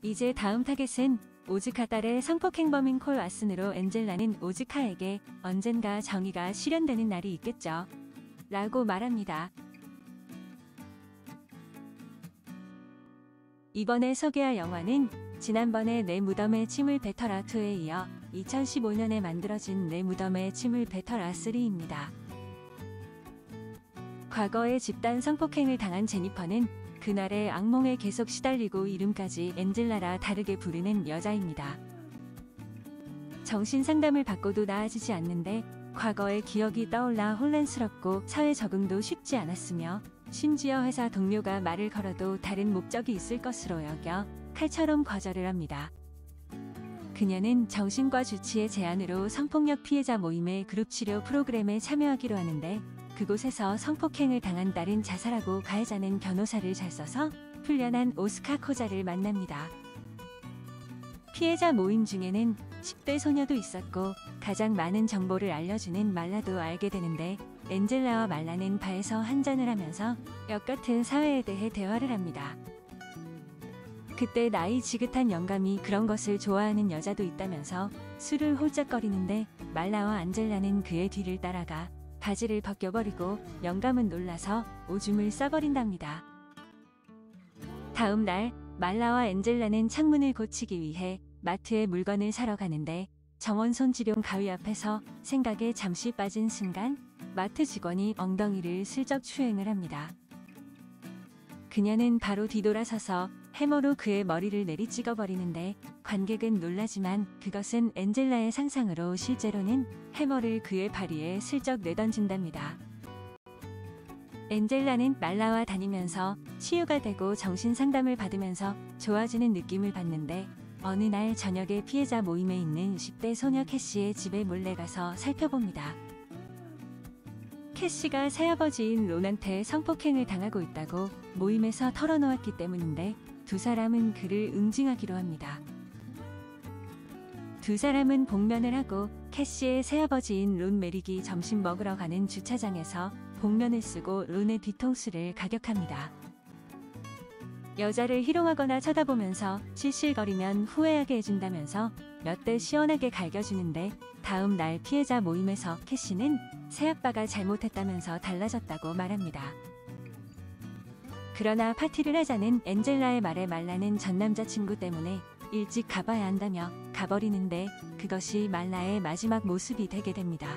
이제 다음 타겟은 오즈카 딸의 성폭행범인 콜 왓슨으로 엔젤라는 오즈카에게 언젠가 정의가 실현되는 날이 있겠죠. 라고 말합니다. 이번에 소개할 영화는 지난번에 네 무덤에 침을 뱉어라 2에 이어 2015년에 만들어진 네 무덤에 침을 뱉어라 3입니다. 과거에 집단 성폭행을 당한 제니퍼는 그날의 악몽에 계속 시달리고 이름까지 엔젤라라 다르게 부르는 여자입니다. 정신 상담을 받고도 나아지지 않는데 과거의 기억이 떠올라 혼란스럽고 사회 적응도 쉽지 않았으며 심지어 회사 동료가 말을 걸어도 다른 목적이 있을 것으로 여겨 칼처럼 거절을 합니다. 그녀는 정신과 주치의 제안으로 성폭력 피해자 모임의 그룹 치료 프로그램에 참여하기로 하는데 그곳에서 성폭행을 당한 딸은 자살하고 가해자는 변호사를 잘 써서 풀려난 오스카 코자를 만납니다. 피해자 모임 중에는 10대 소녀도 있었고 가장 많은 정보를 알려주는 말라도 알게 되는데 엔젤라와 말라는 바에서 한잔을 하면서 역 같은 사회에 대해 대화를 합니다. 그때 나이 지긋한 영감이 그런 것을 좋아하는 여자도 있다면서 술을 홀짝거리는데 말라와 안젤라는 그의 뒤를 따라가 바지를 벗겨버리고 영감은 놀라서 오줌을 싸버린답니다. 다음 날 말라와 엔젤라는 창문을 고치기 위해 마트에 물건을 사러 가는데 정원 손 지룡 가위 앞에서 생각에 잠시 빠진 순간 마트 직원이 엉덩이를 슬쩍 추행을 합니다. 그녀는 바로 뒤돌아서서 해머로 그의 머리를 내리 찍어 버리는데 관객은 놀라지만 그것은 엔젤라의 상상으로 실제로는 해머를 그의 발 위에 슬쩍 내던진답니다. 엔젤라는 말라와 다니면서 치유가 되고 정신 상담을 받으면서 좋아지는 느낌을 받는데 어느 날 저녁에 피해자 모임에 있는 10대 소녀 캐시의 집에 몰래 가서 살펴봅니다. 캐시가 새아버지인 론한테 성폭행을 당하고 있다고 모임에서 털어놓았기 때문인데 두 사람은 그를 응징하기로 합니다. 두 사람은 복면을 하고 캐시의 새아버지인 론 메릭이 점심 먹으러 가는 주차장에서 복면을 쓰고 론의 뒤통수를 가격합니다. 여자를 희롱하거나 쳐다보면서 실실거리면 후회하게 해준다면서 몇 대 시원하게 갈겨주는데 다음 날 피해자 모임에서 캐시는 새아빠가 잘못했다면서 달라졌다고 말합니다. 그러나 파티를 하자는 엔젤라의 말에 말라는 전 남자친구 때문에 일찍 가봐야 한다며 가버리는데 그것이 말라의 마지막 모습이 되게 됩니다.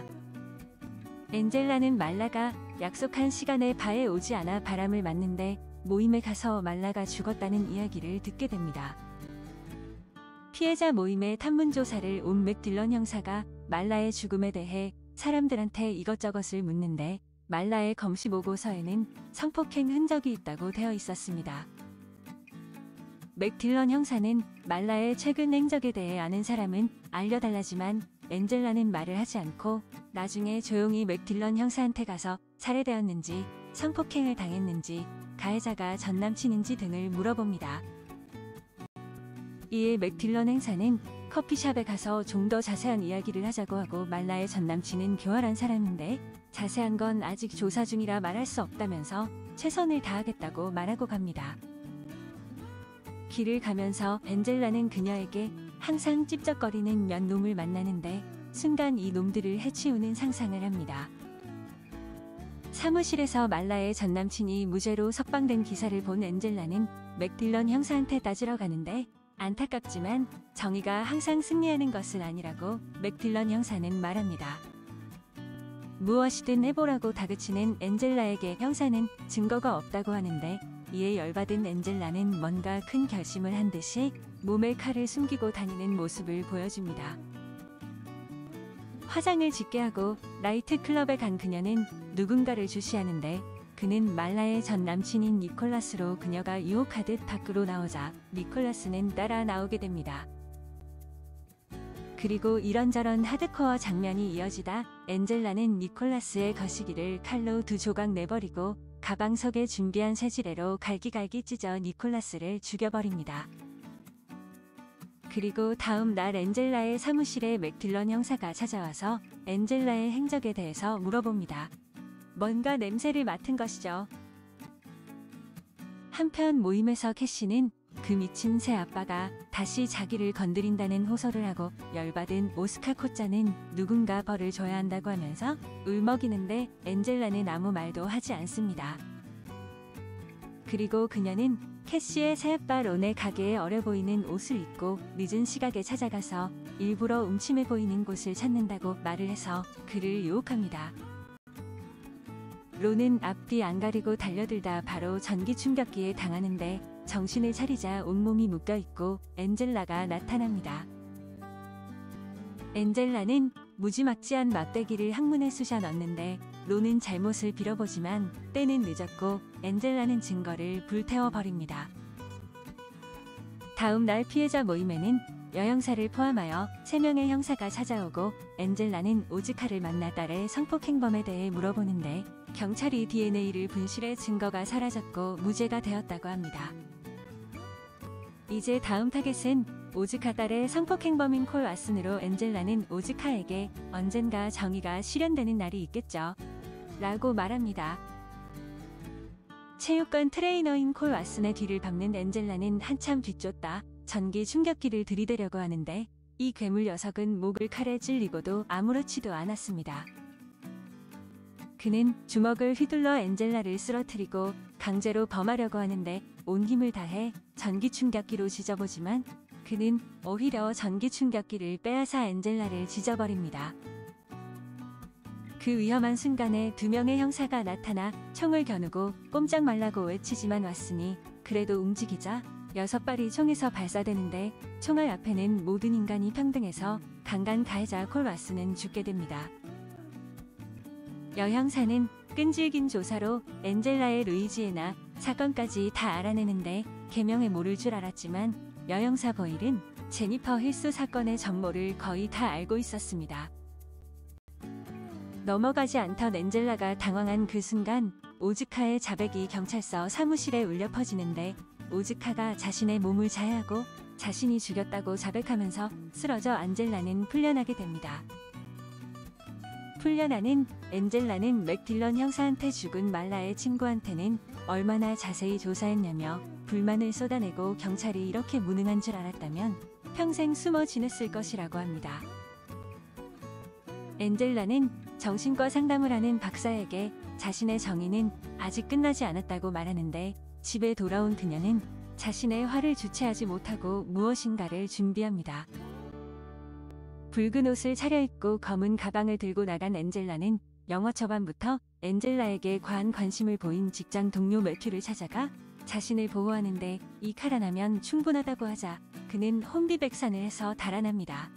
엔젤라는 말라가 약속한 시간에 바에 오지 않아 바람을 맞는데 모임에 가서 말라가 죽었다는 이야기를 듣게 됩니다. 피해자 모임의 탐문조사를 온 맥딜런 형사가 말라의 죽음에 대해 사람들한테 이것저것을 묻는데 말라의 검시 보고서에는 성폭행 흔적이 있다고 되어 있었습니다. 맥딜런 형사는 말라의 최근 행적에 대해 아는 사람은 알려달라지만 엔젤라는 말을 하지 않고 나중에 조용히 맥딜런 형사한테 가서 살해되었는지 성폭행을 당했는지 가해자가 전 남친인지 등을 물어봅니다. 이에 맥딜런 행사는 커피숍에 가서 좀 더 자세한 이야기를 하자고 하고 말라의 전 남친은 교활한 사람인데 자세한 건 아직 조사 중이라 말할 수 없다면서 최선을 다하겠다고 말하고 갑니다. 길을 가면서 엔젤라는 그녀에게 항상 찝쩍거리는 몇 놈을 만나는데 순간 이 놈들을 해치우는 상상을 합니다. 사무실에서 말라의 전남친이 무죄로 석방된 기사를 본 엔젤라는 맥딜런 형사한테 따지러 가는데 안타깝지만 정의가 항상 승리하는 것은 아니라고 맥딜런 형사는 말합니다. 무엇이든 해보라고 다그치는 엔젤라에게 형사는 증거가 없다고 하는데 이에 열받은 엔젤라는 뭔가 큰 결심을 한 듯이 몸에 칼을 숨기고 다니는 모습을 보여줍니다. 화장을 짙게 하고 나이트클럽에 간 그녀는 누군가를 주시하는데 그는 말라의 전 남친인 니콜라스로 그녀가 유혹하듯 밖으로 나오자 니콜라스는 따라 나오게 됩니다. 그리고 이런저런 하드코어 장면이 이어지다 엔젤라는 니콜라스의 거시기를 칼로 두 조각 내버리고 가방 속에 준비한 새지레로 갈기갈기 찢어 니콜라스를 죽여버립니다. 그리고 다음 날 엔젤라의 사무실에 맥딜런 형사가 찾아와서 엔젤라의 행적에 대해서 물어봅니다. 뭔가 냄새를 맡은 것이죠. 한편 모임에서 캐시는 그 미친 새 아빠가 다시 자기를 건드린다는 호소를 하고 열받은 오스카 코짜는 누군가 벌을 줘야 한다고 하면서 울먹이는데 엔젤라는 아무 말도 하지 않습니다. 그리고 그녀는 캐시의 새아빠 론의 가게에 어려 보이는 옷을 입고 늦은 시각에 찾아가서 일부러 음침해 보이는 곳을 찾는다고 말을 해서 그를 유혹합니다. 론은 앞뒤 안 가리고 달려들다 바로 전기 충격기에 당하는데 정신을 차리자 온몸이 묶여 있고 엔젤라가 나타납니다. 엔젤라는 무지막지한 막대기를 항문에 쑤셔 넣는데 론은 잘못을 빌어보지만 때는 늦었고 엔젤라는 증거를 불태워 버립니다. 다음 날 피해자 모임에는 여형사를 포함하여 3명의 형사가 찾아오고 엔젤라는 오즈카를 만나 딸의 성폭행범에 대해 물어보는데 경찰이 DNA를 분실해 증거가 사라졌고 무죄가 되었다고 합니다. 이제 다음 타겟은 오즈카 딸의 성폭행범인 콜 왓슨으로 엔젤라는 오즈카에게 언젠가 정의가 실현되는 날이 있겠죠. 라고 말합니다. 체육관 트레이너인 콜 왓슨의 뒤를 밟는 엔젤라는 한참 뒤쫓다 전기 충격기를 들이대려고 하는데 이 괴물 녀석은 목을 칼에 찔리고도 아무렇지도 않았습니다. 그는 주먹을 휘둘러 엔젤라를 쓰러뜨리고 강제로 범하려고 하는데 온 힘을 다해 전기 충격기로 지져보지만 그는 오히려 전기 충격기를 빼앗아 엔젤라를 지져버립니다. 그 위험한 순간에 두 명의 형사가 나타나 총을 겨누고 꼼짝 말라고 외치지만 왔으니 그래도 움직이자 여섯 발이 총에서 발사되는데 총알 앞에는 모든 인간이 평등해서 강간 가해자 콜와스는 죽게 됩니다. 여형사는 끈질긴 조사로 엔젤라의 루이지에나 사건까지 다 알아내는데 개명에 모를 줄 알았지만 여형사 버일은 제니퍼 힐스 사건의 전모를 거의 다 알고 있었습니다. 넘어가지 않던 엔젤라가 당황한 그 순간 오즈카의 자백이 경찰서 사무실에 울려 퍼지는데 오즈카가 자신의 몸을 자해하고 자신이 죽였다고 자백하면서 쓰러져 안젤라는 풀려나게 됩니다. 풀려나는 엔젤라는 맥딜런 형사한테 죽은 말라의 친구한테는 얼마나 자세히 조사했냐며 불만을 쏟아내고 경찰이 이렇게 무능한 줄 알았다면 평생 숨어 지냈을 것이라고 합니다. 엔젤라는 정신과 상담을 하는 박사에게 자신의 정의는 아직 끝나지 않았다고 말하는데 집에 돌아온 그녀는 자신의 화를 주체하지 못하고 무엇인가를 준비합니다. 붉은 옷을 차려입고 검은 가방을 들고 나간 엔젤라는 영어 초반부터 엔젤라에게 과한 관심을 보인 직장 동료 매튜를 찾아가 자신을 보호하는데 이 칼 하나면 충분하다고 하자 그는 혼비백산을 해서 달아납니다.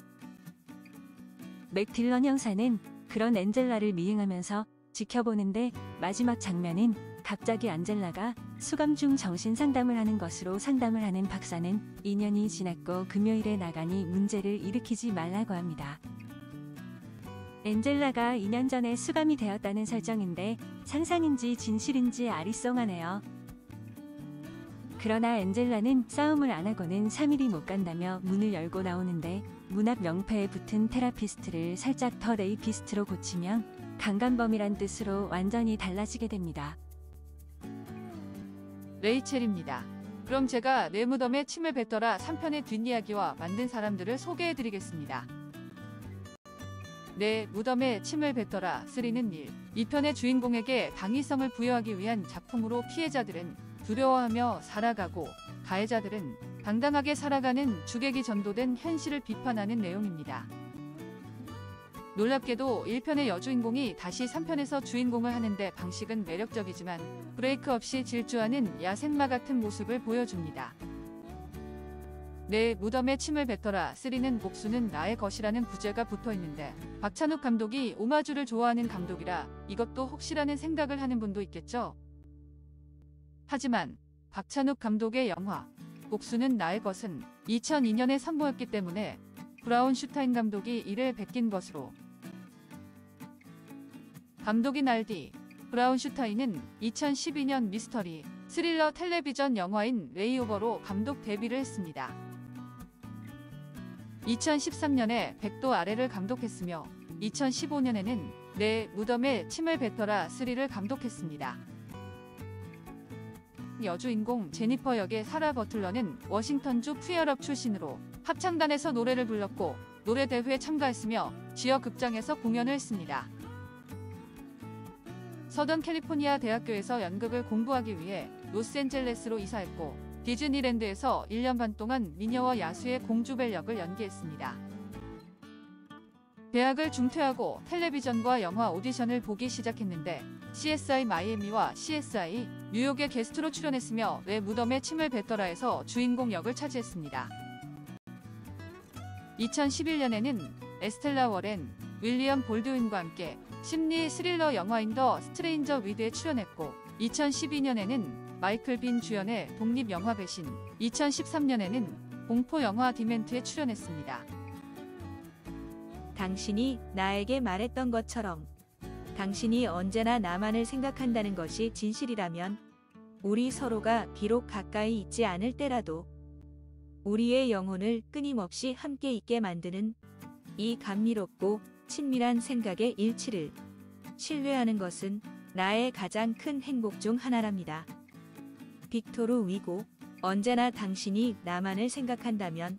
맥딜런 형사는 그런 엔젤라를 미행하면서 지켜보는데 마지막 장면은 갑자기 안젤라가 수감 중 정신 상담을 하는 것으로 상담을 하는 박사는 2년이 지났고 금요일에 나가니 문제를 일으키지 말라고 합니다. 엔젤라가 2년 전에 수감이 되었다는 설정인데 상상인지 진실인지 아리송하네요. 그러나 엔젤라는 싸움을 안 하고는 3일이 못 간다며 문을 열고 나오는데 문 앞 명패에 붙은 therapist를 살짝 the rapist로 고치면 강간범이란 뜻으로 완전히 달라지게 됩니다. 레이첼입니다. 그럼 제가 네 무덤에 침을 뱉어라 3편의 뒷이야기와 만든 사람들을 소개해드리겠습니다. 내 무덤에 침을 뱉더라 3는 1. 2편의 주인공에게 당위성을 부여하기 위한 작품으로 피해자들은 두려워하며 살아가고 가해자들은 당당하게 살아가는 주객이 전도된 현실을 비판하는 내용입니다. 놀랍게도 1편의 여주인공이 다시 3편에서 주인공을 하는데 방식은 매력적이지만 브레이크 없이 질주하는 야생마 같은 모습을 보여줍니다. 네 무덤에 침을 뱉어라 3는 복수는 나의 것이라는 부제가 붙어 있는데 박찬욱 감독이 오마주를 좋아하는 감독이라 이것도 혹시라는 생각을 하는 분도 있겠죠. 하지만 박찬욱 감독의 영화 복수는 나의 것은 2002년에 선보였기 때문에 브라운 슈타인 감독이 이를 베낀 것으로 감독이 날뒤 브라운 슈타인은 2012년 미스터리 스릴러 텔레비전 영화인 Layover로 감독 데뷔를 했습니다. 2013년에 백도 아래를 감독했으며 2015년에는 내 무덤에 침을 뱉어라 3를 감독했습니다. 여주인공 제니퍼 역의 사라 버틀러는 워싱턴주 푸어럽 출신으로 합창단에서 노래를 불렀고 노래 대회에 참가했으며 지역 극장에서 공연을 했습니다. 서던 캘리포니아 대학교에서 연극을 공부하기 위해 로스앤젤레스로 이사했고 디즈니랜드에서 1년 반 동안 미녀와 야수의 공주 벨 역을 연기했습니다. 대학을 중퇴하고 텔레비전과 영화 오디션을 보기 시작했는데 CSI 마이애미와 CSI 뉴욕에 게스트로 출연했으며 네 무덤에 침을 뱉어라에서 주인공 역을 차지했습니다. 2011년에는 에스텔라 워렌, 윌리엄 볼드윈과 함께 심리 스릴러 영화인 The Stranger Within에 출연했고 2012년에는 마이클 빈 주연의 독립 영화 배신, 2013년에는 공포 영화 디멘트에 출연했습니다. 당신이 나에게 말했던 것처럼 당신이 언제나 나만을 생각한다는 것이 진실이라면 우리 서로가 비록 가까이 있지 않을 때라도 우리의 영혼을 끊임없이 함께 있게 만드는 이 감미롭고 친밀한 생각의 일치를 신뢰하는 것은 나의 가장 큰 행복 중 하나랍니다. 빅토르 위고 언제나 당신이 나만을 생각한다면